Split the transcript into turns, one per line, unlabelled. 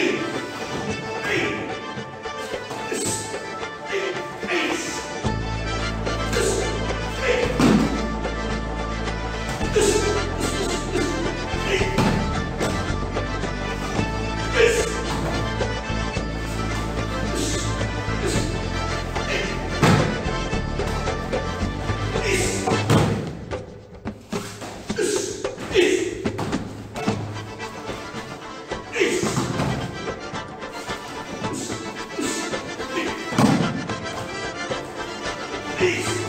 Hey! peace.